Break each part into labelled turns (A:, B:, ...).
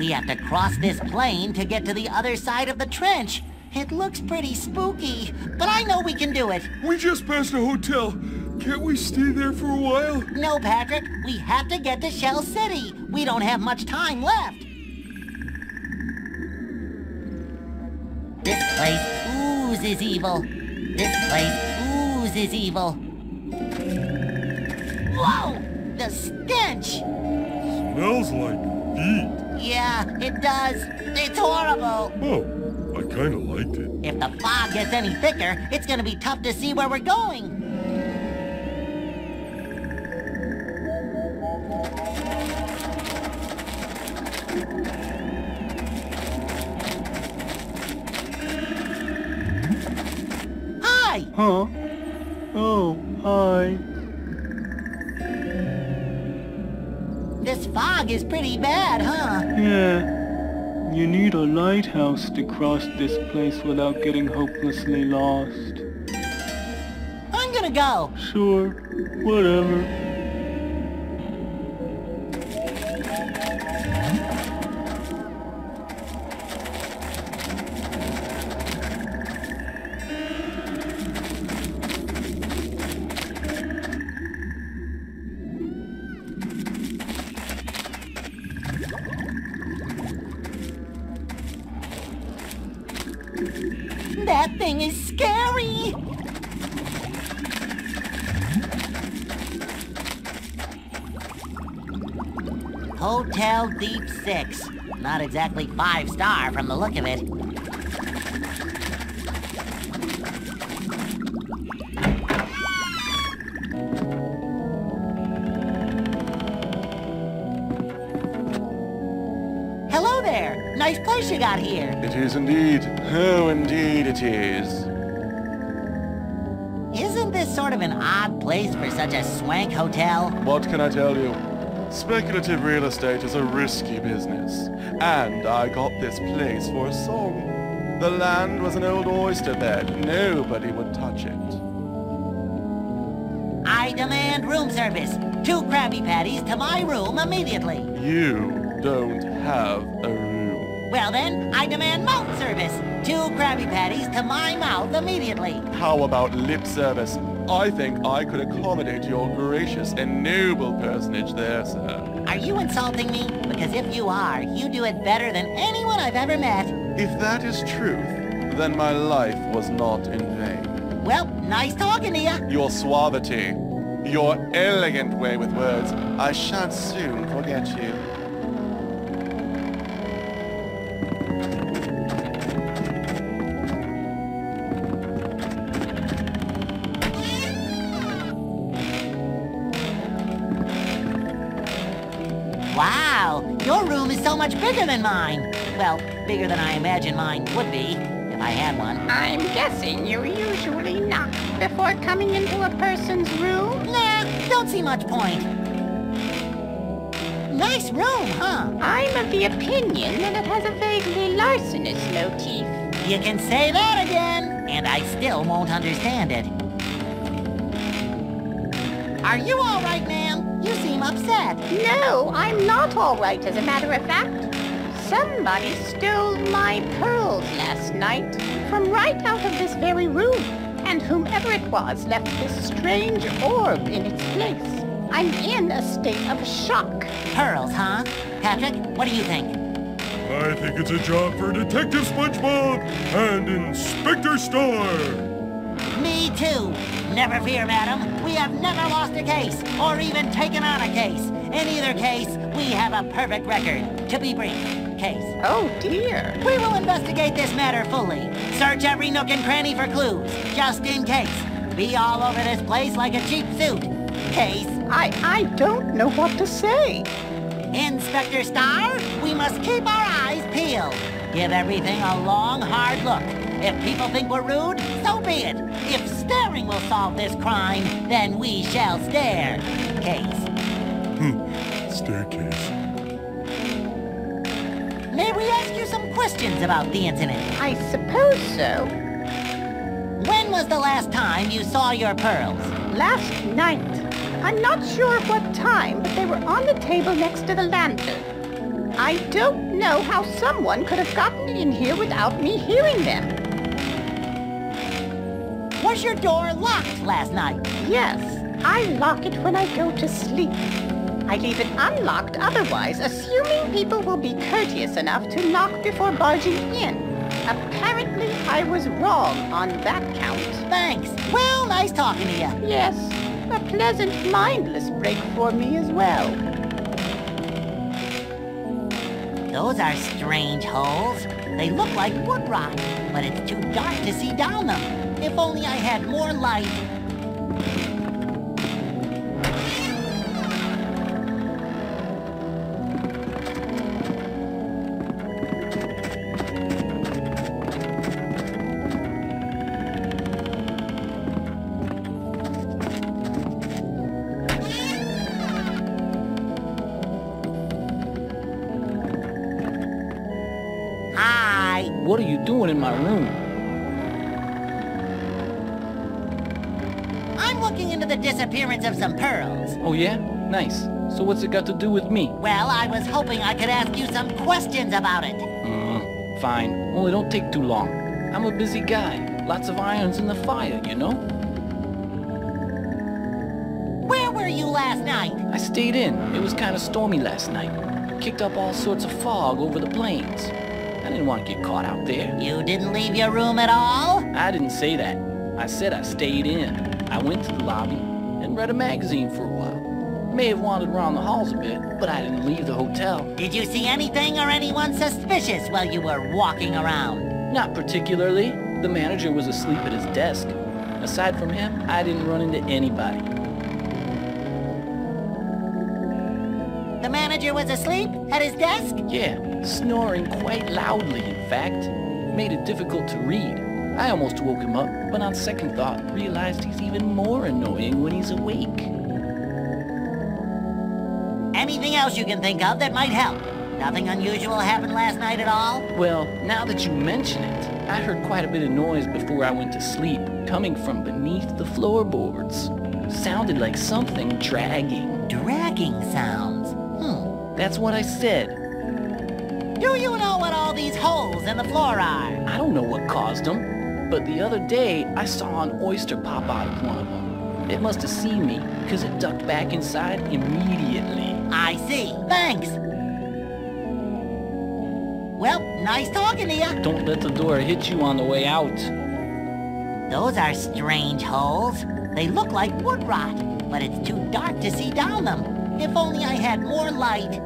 A: We have to cross this plain to get to the other side of the trench. It looks pretty spooky, but I know we can do it.
B: We just passed a hotel. Can't we stay there for a while?
A: No, Patrick, we have to get to Shell City. We don't have much time left. This place oozes evil. This place oozes evil. Whoa! The stench!
B: Smells like feet.
A: Yeah, it does. It's horrible.
B: Oh, I kinda liked it.
A: If the fog gets any thicker, it's gonna be tough to see where we're going. Hi!
C: Huh? Oh, hi.
A: Fog is pretty bad, huh?
C: Yeah. You need a lighthouse to cross this place without getting hopelessly lost.
A: I'm gonna go.
C: Sure, whatever.
A: That thing is scary! Hotel Deep Six. Not exactly five star from the look of it. Got here.
D: It is indeed. Oh, indeed it is.
A: Isn't this sort of an odd place for such a swank hotel?
D: What can I tell you? Speculative real estate is a risky business. And I got this place for a song. The land was an old oyster bed. Nobody would touch it.
A: I demand room service. Two Krabby Patties to my room immediately.
D: You don't have a room.
A: Well then, I demand mouth service. Two Krabby Patties to my mouth immediately.
D: How about lip service? I think I could accommodate your gracious and noble personage there, sir.
A: Are you insulting me? Because if you are, you do it better than anyone I've ever met.
D: If that is truth, then my life was not in vain.
A: Well, nice talking to you.
D: Your suavity, your elegant way with words, I shan't soon forget you.
A: Wow, your room is so much bigger than mine. Well, bigger than I imagine mine would be, if I had one.
E: I'm guessing you usually knock before coming into a person's room?
A: Nah, don't see much point. Nice room, huh?
E: I'm of the opinion that it has a vaguely larcenous motif.
A: You can say that again, and I still won't understand it. Are you all right, ma'am? You seem upset.
E: No, I'm not all right, as a matter of fact. Somebody stole my pearls last night from right out of this very room, and whomever it was left this strange orb in its place. I'm in a state of shock.
A: Pearls, huh? Patrick, what do you think?
B: I think it's a job for Detective SpongeBob and Inspector Star.
A: Me too. Never fear, madam. We have never lost a case, or even taken on a case. In either case, we have a perfect record. To be brief, case.
E: Oh dear.
A: We will investigate this matter fully. Search every nook and cranny for clues, just in case. Be all over this place like a cheap suit. Case.
E: I, I don't know what to say.
A: Inspector Star, we must keep our eyes peeled. Give everything a long, hard look. If people think we're rude, so be it. If staring will solve this crime, then we shall stare. Case. Hmm.
B: Staircase.
A: May we ask you some questions about the incident?
E: I suppose so.
A: When was the last time you saw your pearls?
E: Last night. I'm not sure what time, but they were on the table next to the lantern. I don't know how someone could have gotten in here without me hearing them.
A: Was your door locked last night?
E: Yes, I lock it when I go to sleep. I leave it unlocked otherwise, assuming people will be courteous enough to knock before barging in. Apparently, I was wrong on that count.
A: Thanks. Well, nice talking to you.
E: Yes, a pleasant, mindless break for me as well.
A: Those are strange holes. They look like wood rot, but it's too dark to see down them. If only I had more light. Hi.
F: What are you doing in my room?
A: Disappearance of some pearls.
F: Oh yeah? Nice. So what's it got to do with me?
A: Well, I was hoping I could ask you some questions about it.
F: Uh, fine. Only don't take too long. I'm a busy guy. Lots of irons in the fire, you know?
A: Where were you last night?
F: I stayed in. It was kind of stormy last night. Kicked up all sorts of fog over the plains. I didn't want to get caught out there.
A: You didn't leave your room at all?
F: I didn't say that. I said I stayed in. I went to the lobby and read a magazine for a while. May have wandered around the halls a bit, but I didn't leave the hotel.
A: Did you see anything or anyone suspicious while you were walking around?
F: Not particularly. The manager was asleep at his desk. Aside from him, I didn't run into anybody.
A: The manager was asleep at his desk?
F: Yeah, snoring quite loudly, in fact. Made it difficult to read. I almost woke him up, but on second thought, realized he's even more annoying when he's awake.
A: Anything else you can think of that might help? Nothing unusual happened last night at all?
F: Well, now that you mention it, I heard quite a bit of noise before I went to sleep, coming from beneath the floorboards. Sounded like something dragging.
A: Dragging sounds. Hmm.
F: That's what I said.
A: Do you know what all these holes in the floor are?
F: I don't know what caused them, but the other day I saw an oyster pop out of one of them. It must have seen me, because it ducked back inside immediately.
A: I see. Thanks. Well, nice talking to you.
F: Don't let the door hit you on the way out.
A: Those are strange holes. They look like wood rot, but it's too dark to see down them. If only I had more light.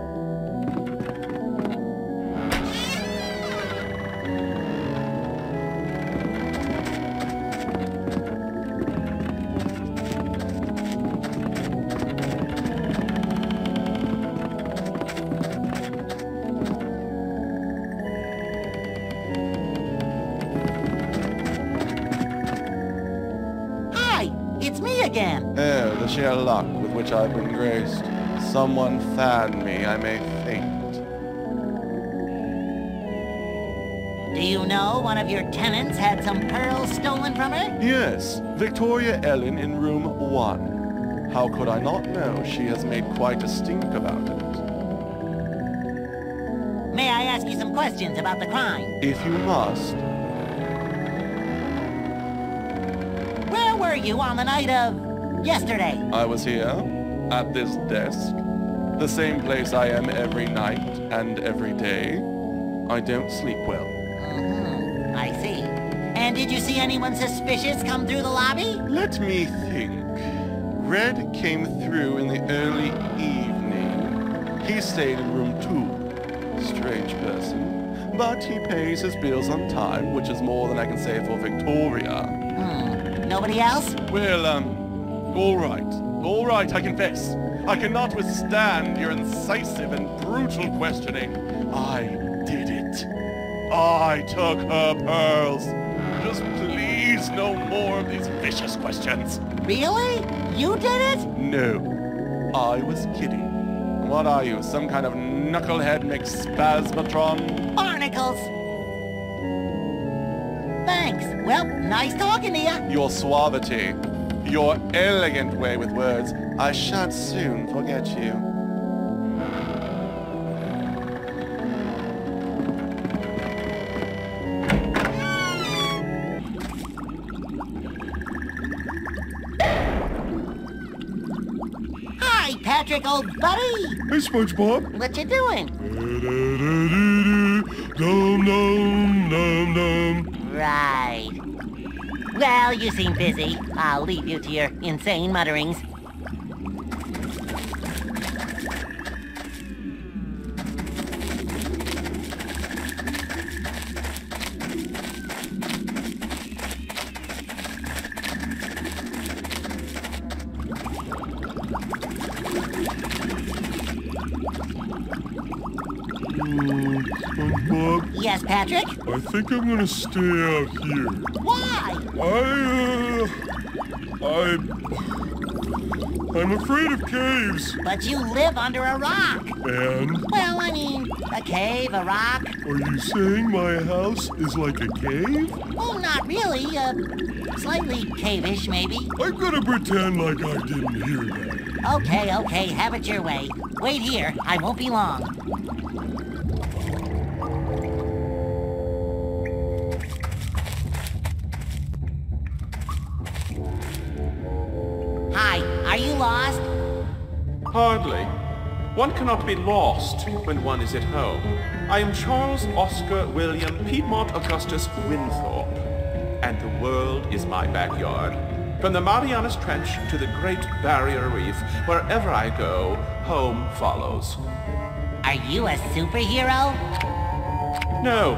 D: The sheer luck with which I've been graced. Someone fan me, I may faint.
A: Do you know one of your tenants had some pearls stolen from her?
D: Yes, Victoria Ellen in room one. How could I not know she has made quite a stink about it?
A: May I ask you some questions about the crime?
D: If you must,
A: Where were you on the night of yesterday?
D: I was here, at this desk, the same place I am every night and every day. I don't sleep well.
A: hmm I see. And did you see anyone suspicious come through the lobby?
D: Let me think. Red came through in the early evening. He stayed in room two. Strange person. But he pays his bills on time, which is more than I can say for Victoria.
A: Hmm. Nobody else?
D: Well, um, all right. All right, I confess. I cannot withstand your incisive and brutal questioning. I did it. I took her pearls. Just please no more of these vicious questions.
A: Really? You did it?
D: No, I was kidding. What are you, some kind of knucklehead McSpasmatron?
A: Barnacles. Thanks. Well, nice talking to you.
D: Your suavity, your elegant way with words. I shan't soon forget you.
A: Hi, Patrick, old buddy.
B: Hey, SpongeBob.
A: What you doing?
B: Dum dum dum dum.
A: Right. Well, you seem busy. I'll leave you to your insane mutterings.
B: Uh,
A: Yes, Patrick?
B: I think I'm gonna stay out here.
A: Why?
B: I, uh, I, I'm afraid of caves.
A: But you live under a rock.
B: And
A: Well, I mean, a cave, a rock.
B: are you saying my house is like a cave?
A: Oh, not really. Uh, slightly cavish, maybe.
B: I'm gonna pretend like I didn't hear that.
A: Okay, okay, have it your way. Wait here, I won't be long.
G: Hardly. One cannot be lost when one is at home. I am Charles Oscar William Piedmont Augustus Winthorpe, and the world is my backyard. From the Marianas Trench to the Great Barrier Reef, wherever I go, home follows.
A: Are you a superhero?
G: No,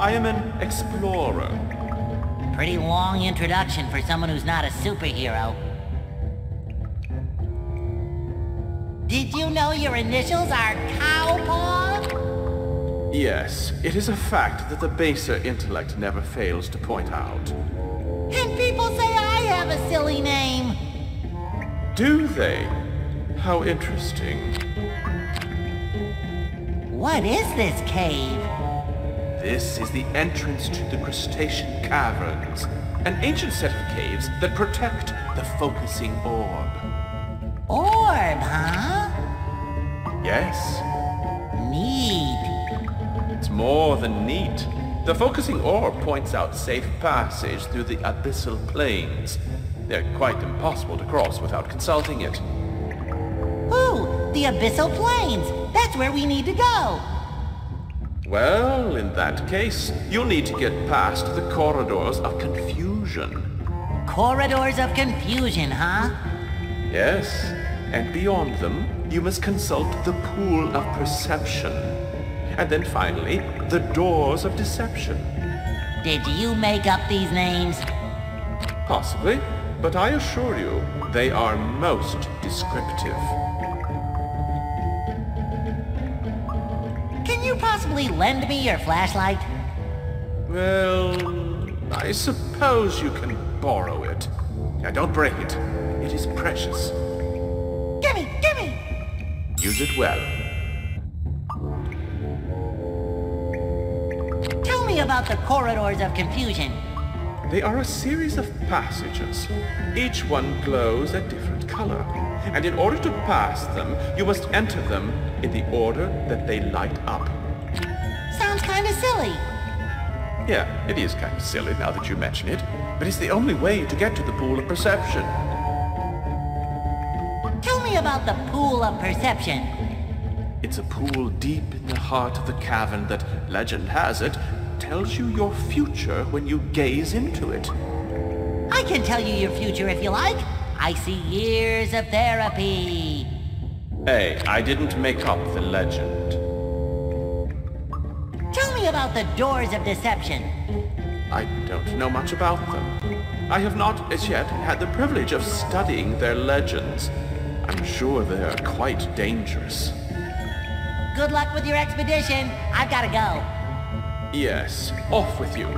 G: I am an explorer.
A: Pretty long introduction for someone who's not a superhero. Did you know your initials are Cowpaw?
G: Yes, it is a fact that the baser intellect never fails to point out.
A: And people say I have a silly name.
G: Do they? How interesting.
A: What is this cave?
G: This is the entrance to the Crustacean Caverns, an ancient set of caves that protect the focusing orb.
A: Orb, huh?
G: Yes,
A: Neat.
G: it's more than neat. The focusing orb points out safe passage through the abyssal plains. They're quite impossible to cross without consulting it.
A: Ooh, the Abyssal Plains. That's where we need to go.
G: Well, in that case, you'll need to get past the corridors of confusion.
A: Corridors of confusion, huh?
G: Yes, and beyond them, you must consult the pool of perception. And then finally, the doors of deception.
A: Did you make up these names?
G: Possibly, but I assure you, they are most descriptive.
A: Can you possibly lend me your flashlight?
G: Well, I suppose you can borrow it. Now don't break it. It is precious.
A: Gimme, gimme!
G: Use it well.
A: Tell me about the corridors of confusion.
G: They are a series of passages. Each one glows a different color. And in order to pass them, you must enter them in the order that they light up.
A: Sounds kinda silly.
G: Yeah, it is kind of silly now that you mention it, but it's the only way to get to the pool of perception.
A: About the pool of perception.
G: It's a pool deep in the heart of the cavern that, legend has it, tells you your future when you gaze into it.
A: I can tell you your future if you like. I see years of therapy.
G: Hey, I didn't make up the legend.
A: Tell me about the doors of deception.
G: I don't know much about them. I have not as yet had the privilege of studying their legends. I'm sure they're quite dangerous.
A: Good luck with your expedition. I've gotta go.
G: Yes, off with you.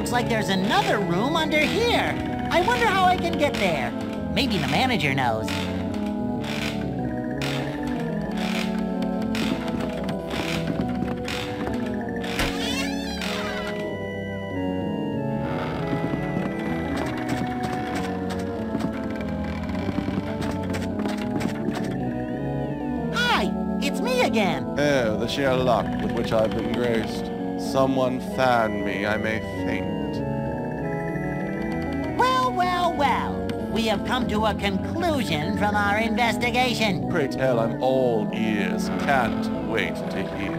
A: Looks like there's another room under here. I wonder how I can get there. Maybe the manager knows. Hi, it's me again.
D: Oh, the sheer luck with which I've been graced. Someone fan me, I may faint.
A: Well, well, well. We have come to a conclusion from our investigation.
D: Pray tell, I'm all ears. Can't wait to hear.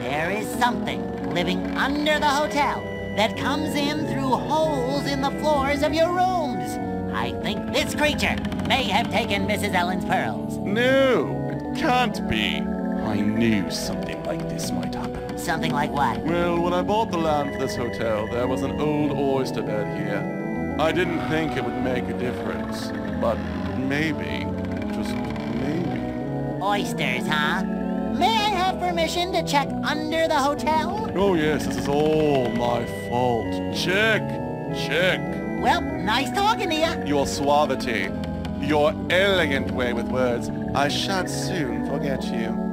A: There is something living under the hotel that comes in through holes in the floors of your rooms. I think this creature may have taken Mrs. Ellen's pearls.
D: No, it can't be. I knew something like this might.
A: Something like what?
D: Well, when I bought the land for this hotel, there was an old oyster bed here. I didn't think it would make a difference, but maybe, just maybe.
A: Oysters, huh? May I have permission to check under the hotel?
D: Oh yes, this is all my fault. Check, check.
A: Well, nice talking to you.
D: Your suavity, your elegant way with words. I shan't soon forget you.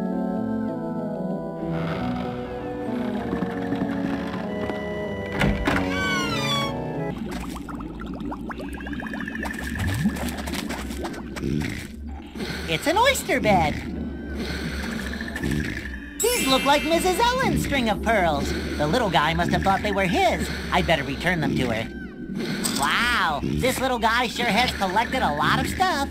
A: Oyster bed. These look like Mrs. Ellen's string of pearls. The little guy must have thought they were his. I'd better return them to her. Wow, this little guy sure has collected a lot of stuff.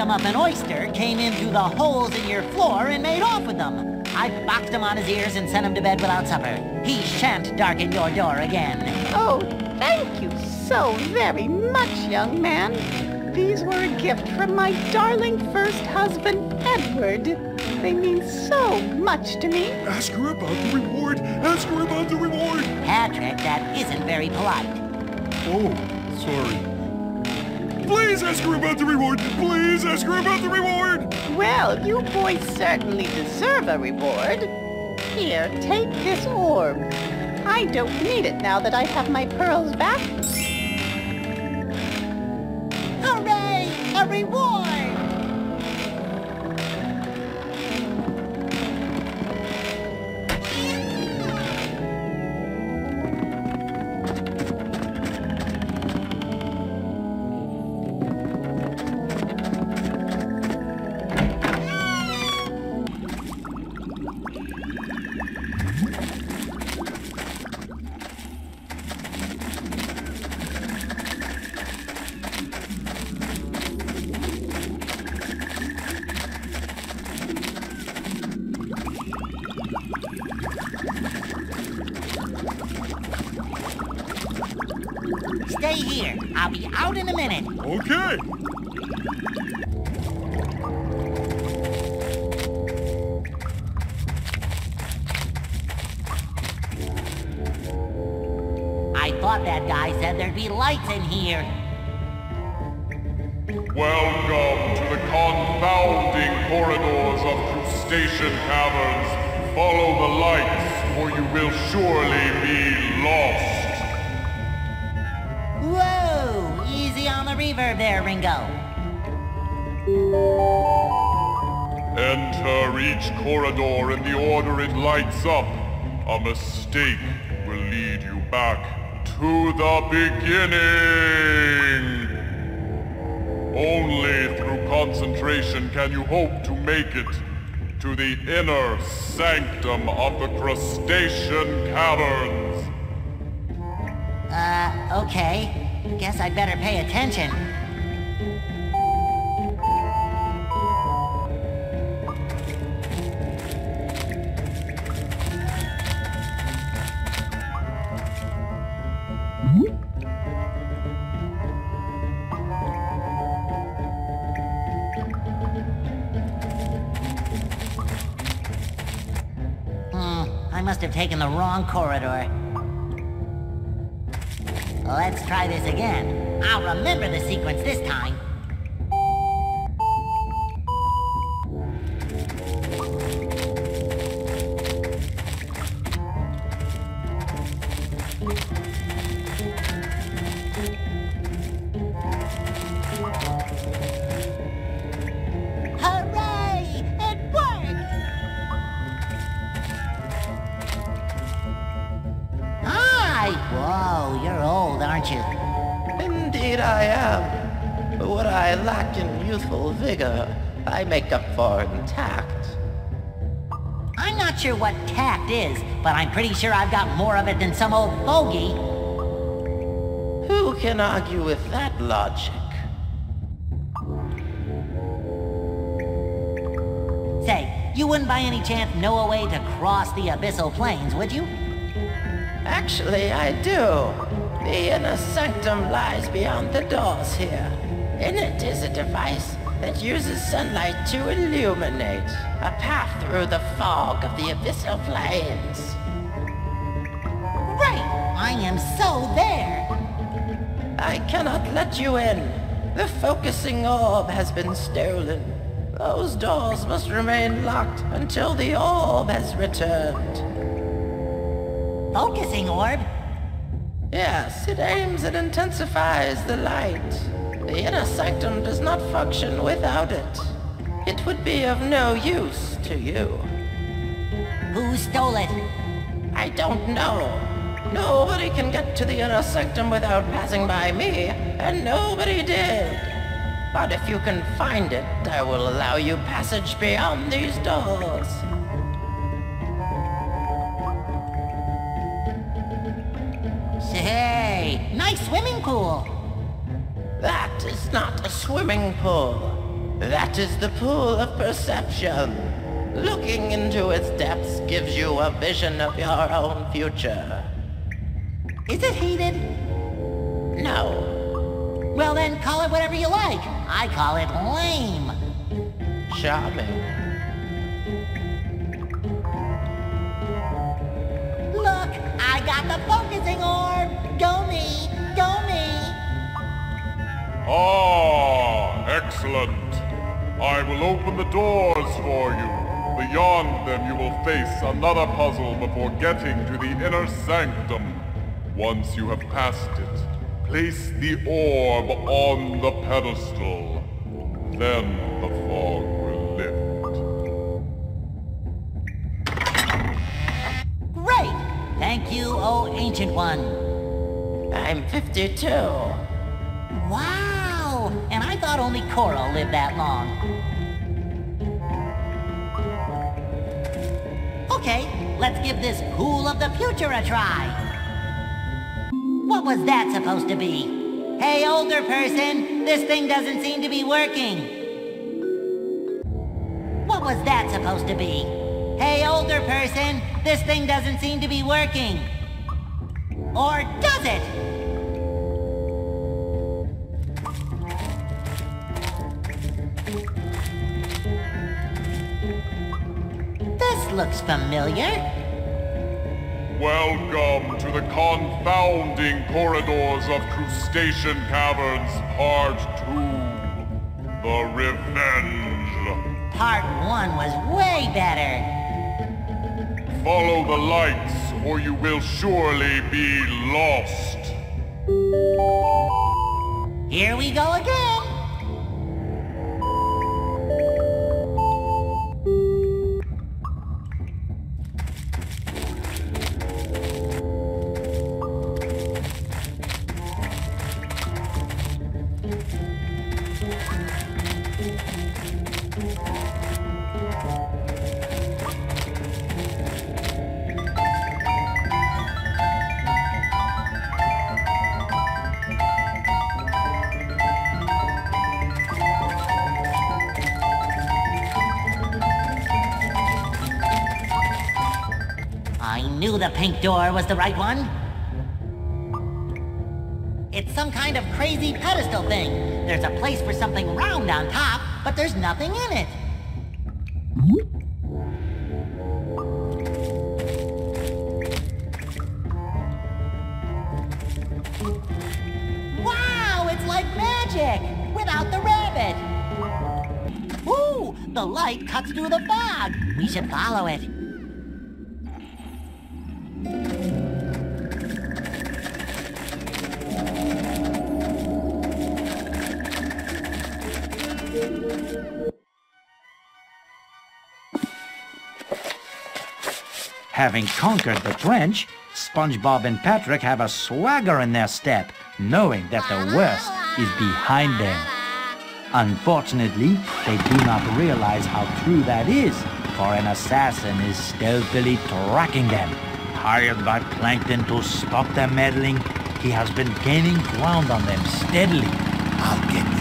A: Seems a ragamuffin oyster came in through the holes in your floor and made off with them. I boxed him on his ears and sent him to bed without supper. He shan't darken your door again.
E: Oh, thank you so very much, young man. These were a gift from my darling first husband, Edward. They mean so much to me.
B: Ask her about the reward. Ask her about the reward.
A: Patrick, that isn't very polite.
B: Oh, sorry. Please ask her about the reward. Please ask her about the reward.
E: Well, you boys certainly deserve a reward. Here, take this orb. I don't need it now that I have my pearls back.
A: Hooray! A reward! Here. I'll be out in a minute.
B: Okay.
A: I thought that guy said there'd be lights in here.
B: Welcome to the confounding corridors of Crustacean Caverns. Follow the lights, or you will surely be lost.
A: The reverb there, Ringo.
B: Enter each corridor in the order it lights up. A mistake will lead you back to the beginning. Only through concentration can you hope to make it to the inner sanctum of the Crustacean Caverns.
A: Uh, okay. Guess I'd better pay attention. Hmm, I must have taken the wrong corridor. Let's try this again. I'll remember the sequence this time. Is, but I'm pretty sure I've got more of it than some old fogey.
H: Who can argue with that logic?
A: Say, you wouldn't by any chance know a way to cross the abyssal plains, would you?
H: Actually, I do. The inner sanctum lies beyond the doors here. In it is a device that uses sunlight to illuminate a path through the fog of the abyssal plains.
A: Right! I am so there!
H: I cannot let you in. The focusing orb has been stolen. Those doors must remain locked until the orb has returned.
A: Focusing orb?
H: Yes, it aims and intensifies the light. The inner sanctum does not function without it. It would be of no use to you.
A: Who stole it?
H: I don't know. Nobody can get to the inner sanctum without passing by me, and nobody did. But if you can find it, I will allow you passage beyond these doors.
A: Say, nice swimming pool.
H: Is not a swimming pool. That is the pool of perception. Looking into its depths gives you a vision of your own future.
A: Is it heated?
H: No.
A: Well then, call it whatever you like. I call it lame.
H: Charming.
A: Look, I got the focusing orb. Go me.
B: Ah, excellent. I will open the doors for you. Beyond them you will face another puzzle before getting to the inner sanctum. Once you have passed it, place the orb on the pedestal. Then the fog will lift.
A: Great! Thank you, oh ancient one.
H: I'm 52.
A: Wow! Thought only Coral lived that long. Okay, let's give this pool of the future a try. What was that supposed to be? Hey, older person, this thing doesn't seem to be working. What was that supposed to be? Hey, older person, this thing doesn't seem to be working. Or does it? Looks familiar.
B: Welcome to the confounding corridors of Crustacean Caverns, Part 2. The Revenge.
A: Part one was way better.
B: Follow the lights, or you will surely be lost.
A: Here we go again. pink door was the right one? It's some kind of crazy pedestal thing. There's a place for something round on top, but there's nothing in it. Wow, it's like magic! Without the rabbit! Ooh, the light cuts through the fog. We should follow it.
I: Having conquered the trench, SpongeBob and Patrick have a swagger in their step, knowing that the worst is behind them. Unfortunately, they do not realize how true that is, for an assassin is stealthily tracking them. Hired by Plankton to stop their meddling, he has been gaining ground on them steadily.
J: I'll get